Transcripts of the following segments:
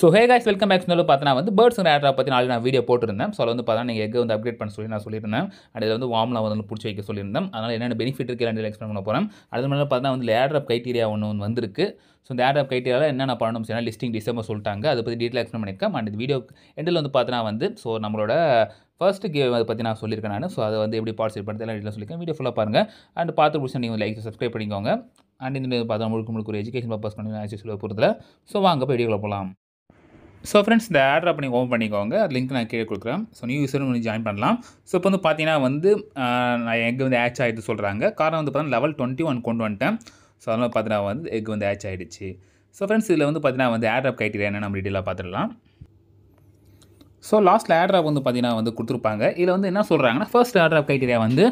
So hey guys welcome back சொல்லி பார்த்தா வந்து பேர்ட்ஸ் ஆட் பற்றி நாளைக்கு நான் வீடியோ போட்டிருந்தேன். ஸோ அதில் வந்து பார்த்தா நீங்கள் எக்கை வந்து அப்டேட் பண்ண சொல்லி நான் சொல்லியிருந்தேன். அண்ட் இதில் வந்து வார்ம்லாம் வந்து பிடிச்சி வைக்க சொல்லியிருந்தேன். அதனால் என்னென்ன பெனிஃபிட் இருக்குது ரெண்டு எக்ஸ்பிளைன் பண்ண போகிறேன் அது மாதிரி பார்த்தா வந்து ஏட்ராப் க்ரைட்டீரியா ஒன்று ஒன்று வந்திருக்கு. ஸோ இந்த ஏட்ராப் க்ரைட்டீரியாவில் என்னென்ன பண்ணணும் சொன்னால் லிஸ்டிங் டிசம்பர் சொல்லிட்டாங்க. அதை பற்றி டீட்டெயில் எக்ஸ்பிளைன் பண்ணியிருக்கேன். அண்ட் இந்த வீடியோ எண்டில் வந்து பார்த்தீங்கன்னா வந்து ஸோ நம்மளோட ஃபர்ஸ்ட் கேம் அதை பற்றி நான் சொல்லியிருக்கேன் நான். ஸோ அதை வந்து எப்படி பார்ட்டிசிபேட் பண்ணுறது எல்லாம் டீட்டெயில் சொல்லியிருக்கேன். வீடியோ ஃபுல்லாக பாருங்கள் அண்ட் பார்த்து பிடிச்சா நீங்கள் லைக் சப்ஸ்கிரைப் பண்ணிக்கோங்க. அண்ட் இந்த பார்த்தா முழுக்க முழுக்க ஒரு எஜுகேஷன் பர்பஸ் பண்ணி நான் சொல்ல போகிறதுல ஸோ வாங்க போய் வீடியோவில் போகலாம் ஸோ ஃப்ரெண்ட்ஸ் இந்த ஆட்ரா பண்ணி ஓப்பன் பண்ணிக்கோங்க. லிங்க் நான் கீழே கொடுக்குறேன். ஸோ நியூ யூஸரும் நீங்கள் ஜாயின் பண்ணலாம். ஸோ இப்போ வந்து பார்த்தீங்கன்னா வந்து நான் எக் வந்து ஆச் ஆகிடுது சொல்கிறாங்க காரணம் வந்து பார்த்தீங்கன்னா லெவல் டுவெண்ட்டி ஒன் கொண்டு வந்துட்டேன். ஸோ அதனால் பார்த்தீங்கன்னா வந்து எக் வந்து ஆச் ஆகிடுச்சு ஸோ ஃப்ரெண்ட்ஸ் இதில் வந்து பார்த்தீங்கன்னா வந்து ஆட் ஆப் கைட்டீரியா என்ன நம்ம டீட்டெயிலாக பார்த்துடலாம் ஸோ லாஸ்ட்டில் ஆட்ராப் வந்து பார்த்தீங்கன்னா வந்து கொடுத்துருப்பாங்க. இதில் வந்து என்ன சொல்கிறாங்கன்னா ஃபர்ஸ்ட் ஆட்ராப் கைட்டீரியா வந்து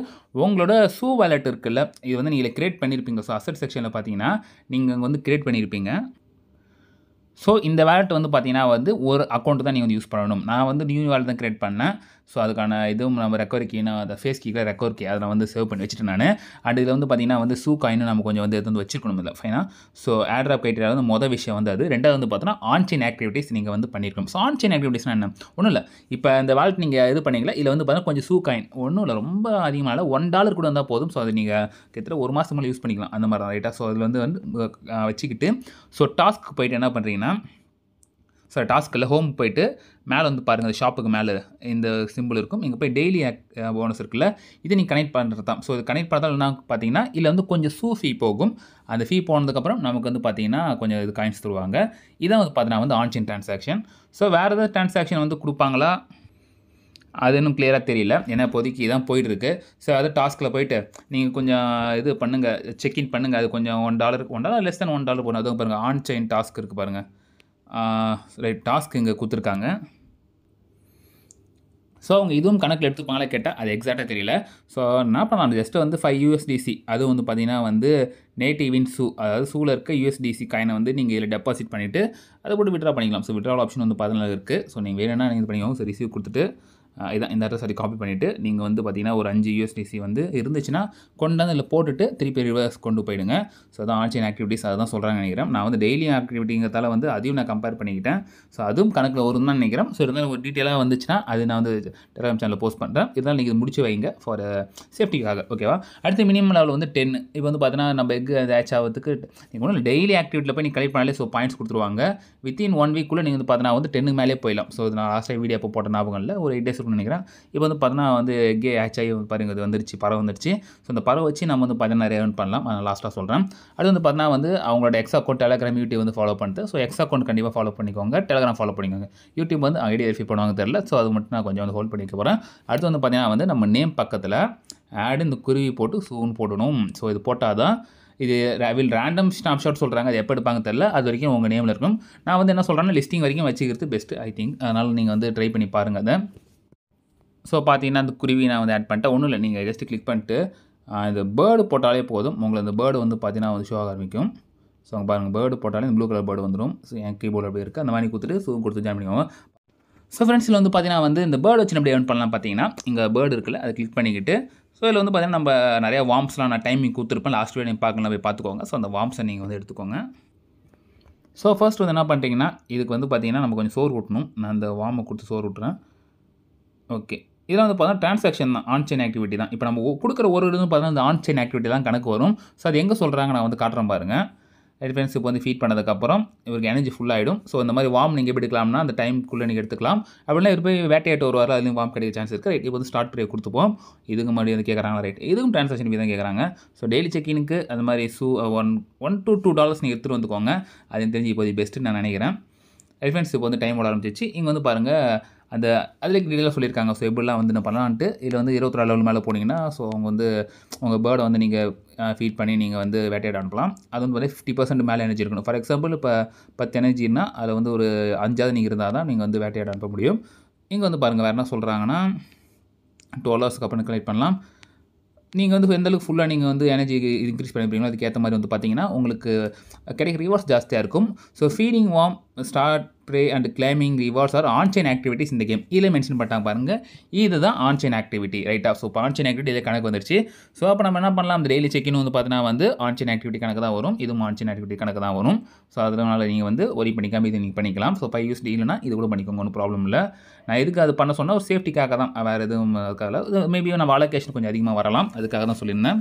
உங்களோட ஷூ வேலெட் இருக்குல்ல இது வந்து நீங்கள் கிரியேட் பண்ணியிருப்பீங்க ஸோ அசட் செக்ஷனில் பார்த்தீங்கன்னா நீங்கள் வந்து கிரியேட் பண்ணியிருப்பீங்க ஸோ இந்த வேலெட் வந்து பார்த்தீங்கன்னா வந்து ஒரு அக்கௌண்ட் தான் நீங்கள் வந்து யூஸ் பண்ணணும். நான் வந்து நியூ வேலெட் தான் கிரியேட் பண்ணேன். ஸோ அதுக்கான இதுவும் நம்ம ரெக்கவரி கீ நான் அந்த ஃபேஸ் கீக்கில் ரெக்கவர் கீ அதை வந்து சேவ் பண்ணி வச்சுட்டேன் நான். அண்ட் இதில் வந்து பார்த்தீங்கன்னா வந்து சூ காயினும் நம்ம கொஞ்சம் வந்து எடுத்து வந்து வச்சுருக்கணும் இல்லை ஃபைனா ஸோ ஆட்ராப் கைட்டரியா வந்து மொதல் விஷயம் வந்து அது. ரெண்டாவது வந்து பார்த்தோன்னா ஆன்சைன் ஆக்டிவிட்டீஸ் நீங்கள் வந்து பண்ணியிருக்கணும் ஸோ ஆன்சைன் ஆக்டிவிட்டீஸ்னா என்ன? ஒன்றும் இல்லை. இப்போ இந்த வேலட் நீங்கள் இது பண்ணீங்களா? இதில் வந்து பார்த்தீங்கன்னா கொஞ்சம் சூ காயின் ஒன்றும் இல்லை. ரொம்ப அதிகமாக இல்லை. ஒன் டாலர் கூட வந்தால் போதும். ஸோ அது நீங்கள் கிட்டத்தட்ட ஒரு மாதம் மேலே யூஸ் பண்ணிக்கலாம். அந்த மாதிரி தான் ரைட்டாக ஸோ அதில் வந்து வந்து வச்சுக்கிட்டு. ஸோ டாஸ்க்கு போயிட்டு என்ன பண்ணுறீங்கன்னா ஸோ டாஸ்க்கில் ஹோம் போயிட்டு மேலே வந்து பாருங்கள் ஷாப்புக்கு மேலே இந்த சிம்பிள் இருக்கும். இங்கே போய் டெய்லி போனஸ் இருக்குல்ல இது நீங்கள் கனெக்ட் பண்ணுறது தான். ஸோ இது கனெக்ட் பண்ணுறதால என்ன பார்த்தீங்கன்னா இதில் வந்து கொஞ்சம் சூ ஃபீ போகும். அந்த ஃபீ போனதுக்கப்புறம் நமக்கு வந்து பார்த்தீங்கன்னா கொஞ்சம் இது காயின்ஸ் தருவாங்க. இதான் வந்து பார்த்தீங்கன்னா வந்து ஆன்லைன் டிரான்சாக்ஷன் ஸோ வேறு ஏதாவது டிரான்சாக்ஷன் வந்து கொடுப்பாங்களா? அது இன்னும் கிளியராக தெரியல. ஏன்னா இப்போதைக்கு இதான் போயிட்டுருக்கு. ஸோ அது டாஸ்க்கில் போயிட்டு நீங்கள் கொஞ்சம் இது பண்ணுங்கள் செக்இன் பண்ணுங்கள் அது கொஞ்சம் one dollar one dollar less then one dollar போகணும் அதுவும் பாருங்கள் ஆன் செயின் டாஸ்க் இருக்குது பாருங்கள் ரைட் டாஸ்க் இங்கே கொடுத்துருக்காங்க. ஸோ அவங்க இதுவும் கணக்கில் எடுத்துப்பாங்களே கேட்டால் அது எக்ஸாக்டாக தெரியல. ஸோ என்ன பண்ணலாம்? ஜஸ்ட்டு வந்து ஃபைவ் யூஎஸ்டிசி அது வந்து பார்த்தீங்கன்னா வந்து நேட்டிவ் இன் சூ அதாவது சூவில் இருக்க யூஎஸ்டிசி காயினை வந்து நீங்கள் இதில் டெபாசிட் பண்ணிவிட்டு அதை போட்டு விட்ரா பண்ணிக்கலாம். ஸோ விட்ரால் ஆப்ஷன் வந்து பதினாலு இருக்குது ஸோ நீங்கள் வேணும்னா நீங்கள் இது பண்ணிக்கோங்க. ஸோ ரிசீவ் கொடுத்துட்டு இதான் இந்த அட்ரஸ் அப்படி காப்பி பண்ணிவிட்டு நீங்கள் வந்து பார்த்தீங்கன்னா ஒரு அஞ்சு யூஎஸ்டிசி வந்து இருந்துச்சுன்னா கொண்டாந்து இதில் போட்டுட்டு திருப்பி ரிவர்ஸ் கொண்டு போயிடுங்க. ஸோ அதான் ஆக்டிவிட்டிஸ் அதை அதுதான் சொல்கிறாங்க நினைக்கிறேன். நான் வந்து டெய்லி ஆக்டிவிட்டிங்கிறதால வந்து அதையும் நான் கம்பேர் பண்ணிக்கிட்டேன். ஸோ அதுவும் கணக்கில் வரும் தான் நினைக்கிறேன். ஸோ இருந்தாலும் ஒரு டீட்டெயிலாக வந்துச்சுன்னா அது நான் வந்து டெலிகிராம் சேனலில் போஸ்ட் பண்ணுறேன் இதெல்லாம் நீங்கள் முடிச்சு வைங்க ஃபார் சேஃப்டிக்காக ஓகேவா அடுத்து மினிமம் லெவல் வந்து டென் இப்போ வந்து பார்த்தீங்கன்னா நம்ம எக் ஆச் ஆகிறதுக்கு நீங்கள் ஒன்றும் டெய்லி ஆக்டிவிட்டியில் போய் நீங்கள் கலெக்ட் பண்ணாலே ஸோ பாயிண்ட்ஸ் கொடுத்துருவாங்க. வித்தின் ஒன் வீக்குள்ளே நீங்கள் வந்து பார்த்தீங்கன்னா வந்து டென்னுக்கு மேலே போயிடலாம். ஸோ இது நான் லாஸ்ட்டாக வீடியோ அப்போ போட்ட ஞாபகம் இல்லை. ஒரு எயிட் டேஸ் இருக்கும்னு நினைக்கிறேன். இப்போ வந்து பார்த்தீங்கன்னா வந்து எக்கே ஆச் ஆகி பாருங்க இது வந்துருச்சு பறவை வந்துருச்சு. ஸோ இந்த பறவை வச்சு நம்ம வந்து பார்த்தீங்கன்னா நிறைய ஏர்ன் பண்ணலாம். நான் லாஸ்ட்டாக சொல்கிறேன் அது வந்து பார்த்தீங்கன்னா வந்து அவங்களோட எக்ஸ் அக்கௌண்ட் டெலகிராம் யூடியூப் வந்து ஃபாலோ பண்ணிட்டு ஸோ எக்ஸ் அக்கௌண்ட் கண்டிப்பாக ஃபாலோ பண்ணிக்கோங்க. டெலகிராம் ஃபாலோ பண்ணிக்கோங்க. யூடியூப் வந்து ஐடியா வெரிஃபை பண்ணுவாங்க தெரியல. ஸோ அது மட்டும் நான் கொஞ்சம் வந்து ஹோல்ட் பண்ணிக்க போகிறேன் அடுத்து வந்து பார்த்தீங்கன்னா வந்து நம்ம நேம் பக்கத்தில் ஆடு இந்த குருவி போட்டு சூன் போடணும். ஸோ இது போட்டால் தான் இது வில் ரேண்டம் ஸ்னாப் ஷாட் சொல்கிறாங்க அது எப்போ எடுப்பாங்க தெரில அது வரைக்கும் உங்கள் நேமில் இருக்கும். நான் வந்து என்ன சொல்கிறேன்னா லிஸ்டிங் வரைக்கும் வச்சுக்கிறது பெஸ்ட்டு ஐ திங்க் அதனால் நீங்கள் வந்து ட்ரை பண்ணி பாருங்கள் அதை. ஸோ பார்த்தீங்கன்னா அந்த குருவி நான் வந்து ஆட் பண்ணிட்டேன். ஒன்றும் இல்லை நீங்கள் ஜஸ்ட்டு கிளிக் பண்ணிட்டு இந்த பேர்டு போட்டாலே போதும். உங்களுக்கு அந்த பேர்டு வந்து பார்த்தீங்கன்னா வந்து ஷோ ஆக ஆரம்பிக்கும். ஸோ அங்கே பாருங்கள் பேர்டு போட்டாலே இந்த ப்ளூ கலர் பேர்டு வந்துடும் ஸோ என் கீபோர்டு அப்படி இருக்குது அந்த மாதிரி கொடுத்துட்டு ஸோ கொடுத்து ஜாயின் பண்ணிக்கோங்க. ஸோ ஃப்ரெண்ட்ஸில் வந்து பார்த்தீங்கன்னா வந்து இந்த பேர்டு வச்சு எப்படி ஏர்ன் பண்ணலாம் பார்த்தீங்கன்னா இங்கே பேர்டு இருக்குல்ல அதை கிளிக் பண்ணிக்கிட்டு ஸோ இதில் வந்து பார்த்தீங்கன்னா நம்ம நிறைய வார்ம்ஸ்லாம் நான் டைமிங் கொடுத்துருப்பேன். லாஸ்ட் வீடியோ நீங்கள் பார்க்கலாம் போய் பார்த்துக்கோங்க. ஸோ அந்த வார்ம்ஸை நீங்கள் வந்து எடுத்துக்கோங்க. ஸோ ஃபர்ஸ்ட் வந்து என்ன பண்ணுறீங்கன்னா இதுக்கு வந்து பார்த்தீங்கன்னா நம்ம கொஞ்சம் சோறு ஊட்டணும். நான் அந்த வார்மை கொடுத்து சோறு ஊட்டுறேன். ஓகே இதில் வந்து பார்த்தீங்கன்னா ட்ரான்சாக்ஷன் தான் ஆன்சைன் ஆக்டிவிட்டி தான். இப்போ நம்ம கொடுக்குற ஒரு இதுவும் பார்த்தா இந்த ஆன்சைன் ஆக்டிவிட்டி தான் கணக்கு வரும். ஸோ அது எங்கே சொல்கிறாங்க நான் வந்து காட்டுறேன் பாருங்கள் ஃப்ரெண்ட்ஸ் இப்போ வந்து ஃபீட் பண்ணதுக்கப்புறம் இவருக்கு எனர்ஜி ஃபுல் ஆகிடும் ஸோ இந்த மாதிரி வார்ம் நீங்கள் எப்படி எடுக்கலாம்னா அந்த டைம்குள்ளே நீங்கள் எடுத்துக்கலாம். அப்படின்னா இவர் போய் வேட்டையாட்டு வருவார் அதுலேயும் வார்ம் கிடைக்க சான்ஸ் இருக்குது ரைட் இப்போ வந்து ஸ்டார்ட் ப்ரே கொடுத்துப்போம். இதுக்கு முன்னாடி வந்து கேட்குறாங்க ரைட் இதுக்கும் ட்ரான்சாக்ஷன் ஃபீ தான் கேட்குறாங்க ஸோ டெய்லி செக்கினுக்கு அது மாதிரி so one one to two dollars நீங்கள் எடுத்துகிட்டு வந்துக்கோங்க. அது எனக்கு தெரிஞ்சு இப்போதைக்கு பெஸ்ட்டுன்னு நான் நினைக்கிறேன். ஃப்ரெண்ட்ஸ் இப்போ வந்து டைம் ஓட ஆரம்பிச்சிச்சு இங்கே வந்து பாருங்கள் அந்த அதில் டீட்டெயிலாக சொல்லியிருக்காங்க. ஸோ எப்படிலாம் வந்து நான் பண்ணலான்ட்டு. இதில் வந்து இருபத்தி நாலு லெவல் மேலே போனீங்கன்னா ஸோ அவங்க வந்து உங்கள் பேர்டை வந்து நீங்கள் ஃபீட் பண்ணி நீங்கள் வந்து வேட்டையாட அனுப்பலாம் அது வந்து பார்த்தீங்கன்னா ஃபிஃப்டி பர்சன்ட் மேலே எனர்ஜி இருக்கணும். ஃபார் எக்ஸாம்பிள் இப்போ பத்து எனர்ஜின்னா அதில் வந்து ஒரு அஞ்சாவது நீங்கள் இருந்தால் தான் நீங்கள் வந்து வேட்டையாட அனுப்ப முடியும். இங்கே வந்து பாருங்கள் வேறு என்ன சொல்கிறாங்கன்னா டுவெல் ஹவர்ஸ்க்கு அப்புறம் கலெக்ட் பண்ணலாம். நீங்கள் வந்து எந்த அளவுக்கு ஃபுல்லாக நீங்கள் வந்து எனர்ஜி இன்க்ரீஸ் பண்ணிப்பீங்களோ அதுக்கேற்ற மாதிரி வந்து பார்த்தீங்கன்னா உங்களுக்கு கிடைக்கிற ரிவார்ட்ஸ் ஜாஸ்தியாக இருக்கும். So feeding worm start prey and claiming rewards are onchain activities இந்த கேம் இதில் மென்ஷன் பண்ணிட்டாங்க பாருங்கள் இதுதான் ஆன்சைன் ஆக்டிவிட்டி ரைட்டா ஸோ இப்போ ஆன்சைன் ஆக்டிவிட்டி இதில் கணக்கு வந்துருச்சு. ஸோ அப்போ நம்ம என்ன பண்ணலாம்? அந்த டெய்லி செக்கின் வந்து பார்த்தீங்கன்னா வந்து ஆன்சைன் ஆக்டிவிட்டி கணக்கு தான் வரும். இதுவும் ஆன்சைன் ஆக்டிவிட்டி கணக்கு தான் வரும். ஸோ அதனால் நீங்கள் வந்து ஒரி பண்ணிக்காமல் இது நீங்கள் பண்ணிக்கலாம். ஸோ ஃபைவ் யூஸ் இல்லைனா இது கூட பண்ணிக்கோங்க ஒன்றும் ப்ராப்ளம் இல்லை. நான் எதுக்கு அது பண்ண சொன்னால் ஒரு சேஃப்டிக்காக தான். வேறு எதுவும் அதுக்காக மேபி நம்ம அலோகேஷன் கொஞ்சம் அதிகமாக வரலாம். அதுக்காக தான் சொல்லியிருந்தேன்.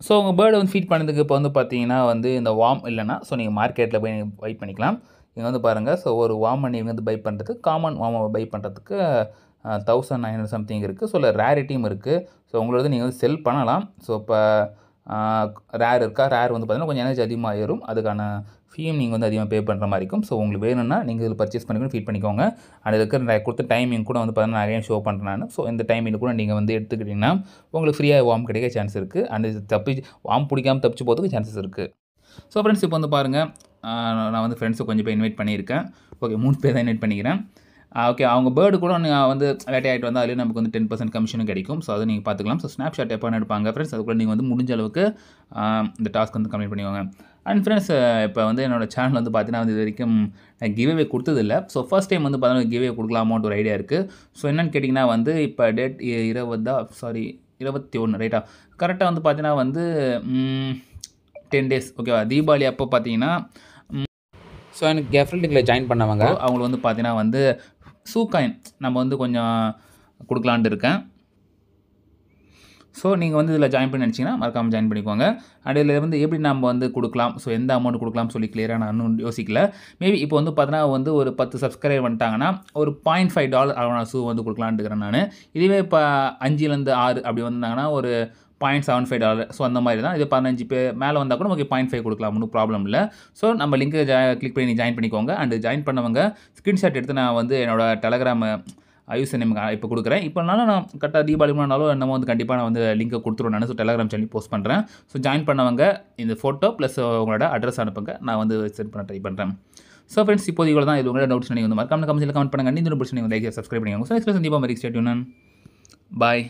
ஸோ உங்கள் பேர்டு வந்து ஃபீட் பண்ணதுக்கு இப்போ வந்து பார்த்தீங்கன்னா வந்து இந்த வார்ம் இல்லைன்னா ஸோ நீங்கள் மார்க்கெட்டில் போய் வெயிட் பண்ணிக்கலாம். இங்கே வந்து பாருங்கள் ஸோ ஒரு வார்ம் பண்ணி வந்து பை பண்ணுறதுக்கு காமன் வார்மை பை பண்ணுறதுக்கு தௌசண்ட் நைன் ஹண்ட்ரட் சம்திங் இருக்குது ஸோ இல்லை ரேரிட்டியும் இருக்குது ஸோ உங்களது நீங்கள் வந்து செல் பண்ணலாம். ஸோ இப்போ ரேர் இருக்கா? ரேர் வந்து பார்த்தீங்கன்னா கொஞ்சம் எனர்ஜி அதிகமாக ஏறும். அதுக்கான ஃபீயும் நீங்கள் வந்து அதிகமாக பே பண்ணுற மாதிரி இருக்கும். ஸோ உங்களுக்கு வேணும்னா நீங்கள் இதில் பர்ச்சேஸ் பண்ணிக்கணும் ஃபீட் பண்ணிக்கோங்க. அண்ட் இருக்கிற கொடுத்த டைமிங் கூட வந்து பார்த்தீங்கன்னா நிறைய ஷோ பண்ணுறேன் ஸோ இந்த டைமிங் கூட நீங்கள் வந்து எடுத்துக்கிட்டிங்கன்னா உங்களுக்கு ஃப்ரீயாக வார்ம் கிடைக்க சான்ஸ் இருக்குது அண்ட் தப்பி வார்ம் பிடிக்காமல் தப்பிச்சு போகிறதுக்கு சான்சஸ் இருக்குது ஸோ ஃப்ரெண்ட்ஸ் இப்போ வந்து பாருங்கள் நான் வந்து ஃப்ரெண்ட்ஸை கொஞ்சம் பேர் இன்வைட் பண்ணியிருக்கேன். ஓகே மூணு பேர் தான் இன்வைட் பண்ணிக்கிறேன். ஓகே அவங்க பேர்டு கூட நீங்கள் வந்து வேட்டையாகிட்டு வந்தால் அதுலேயும் நமக்கு வந்து டென் பர்சன்ட் கமிஷனும் கிடைக்கும். ஸோ அதை நீங்கள் பார்த்துக்கலாம். ஸோ ஸ்னாப் ஷாட் எப்போ எடுப்பாங்க ஃப்ரெண்ட்ஸ் அதுக்குள்ள நீங்கள் வந்து முடிஞ்ச அளவுக்கு இந்த டாஸ்க் வந்து கம்ப்ளீட் பண்ணிக்கோங்க. அண்ட் ஃப்ரெண்ட்ஸ் இப்போ வந்து என்னோடய சேனல் வந்து பார்த்தீங்கன்னா வந்து இது வரைக்கும் நான் கிவ்வே கொடுத்ததில்ல. ஸோ ஃபர்ஸ்ட் டைம் வந்து பார்த்தீங்கன்னா கிவ்வே கொடுக்கலாமோட்டு ஒரு ஐடியா இருக்குது ஸோ என்னென்னு கேட்டிங்கன்னா வந்து இப்போ டேட் இருபதா சாரி இருபத்தி ஒன்று ரைட்டா கரெக்டாக வந்து பார்த்தீங்கன்னா வந்து டென் டேஸ் ஓகேவா தீபாவளி அப்போ பார்த்தீங்கன்னா ஸோ எனக்கு கெஃப்ரில்டிங்கில் ஜாயின் பண்ணவங்க. அவங்களுக்கு வந்து பார்த்தீங்கன்னா வந்து சூக்காயின் நம்ம வந்து கொஞ்சம் கொடுக்கலான்ட்டு இருக்கேன். ஸோ நீங்கள் வந்து இதில் ஜாயின் பண்ணி நினச்சிங்கன்னா மறக்காமல் ஜாயின் பண்ணிக்கோங்க. அண்ட் இதில் வந்து எப்படி நம்ம வந்து கொடுக்கலாம்? ஸோ எந்த அமௌண்ட் கொடுக்கலாம்னு சொல்லி கிளியராக நான் இன்னும் யோசிக்கல. மேபி இப்போ வந்து பார்த்தீங்கன்னா வந்து ஒரு பத்து சப்ஸ்கிரைப் வந்துட்டாங்கன்னா ஒரு பாயிண்ட் ஃபைவ் டாலர் அளவான ஷூ வந்து கொடுக்கலான்ட்டு இருக்கிறேன் நான். இதுவே இப்போ அஞ்சுலேருந்து ஆறு அப்படி வந்தாங்கன்னா ஒரு point seven five dollar so அந்த மாதிரி தான் இது பதினஞ்சு பேர் மேலே வந்தால் கூட நமக்கு பாயிண்ட் ஃபைவ் கொடுக்கலாம். ஒன்றும் ப்ராப்ளம் இல்லை. ஸோ நம்ம லிங்க்கை ஜா கிளிக் பண்ணி ஜாயின் பண்ணிக்கோங்க. அண்ட் ஜாயின் பண்ணவங்க ஸ்க்ரீன்ஷாட் எடுத்து நான் வந்து என்னோடய டெலகிராம் யூஸ் நிமிக்கு இப்போ கொடுக்குறேன். இப்போனாலும் நான் கரெக்டாக தீபாவளி முன்னாலும் என்னமோ வந்து கண்டிப்பாக நான் வந்து லிங்கை கொடுத்துருவேன் ஸோ டெலகிராம் சேனல் போஸ்ட் பண்ணுறேன் ஸோ ஜாயின் பண்ணவங்க இந்த ஃபோட்டோ ப்ளஸ் உங்களோட அட்ரஸ் அனுப்புங்க. நான் வந்து சென்ட் பண்ண ட்ரை பண்ணுறேன் ஸோ ஃப்ரெண்ட்ஸ் இப்போது இவ்வளோ தான் இது உங்களோட டவுட்ஸ் நீங்கள் வந்து மறக்காமல் கமெண்ட்ஸில் கமெண்ட் பண்ணுங்கள் இந்த பிடிச்சி நீங்கள் லைக் சப்ஸ்கிரைப் பண்ணிக்கோங்க. ஸோ நெக்ஸ்ட் சந்திப்பா மாதிரி ஸ்டேட்யூன் பாய்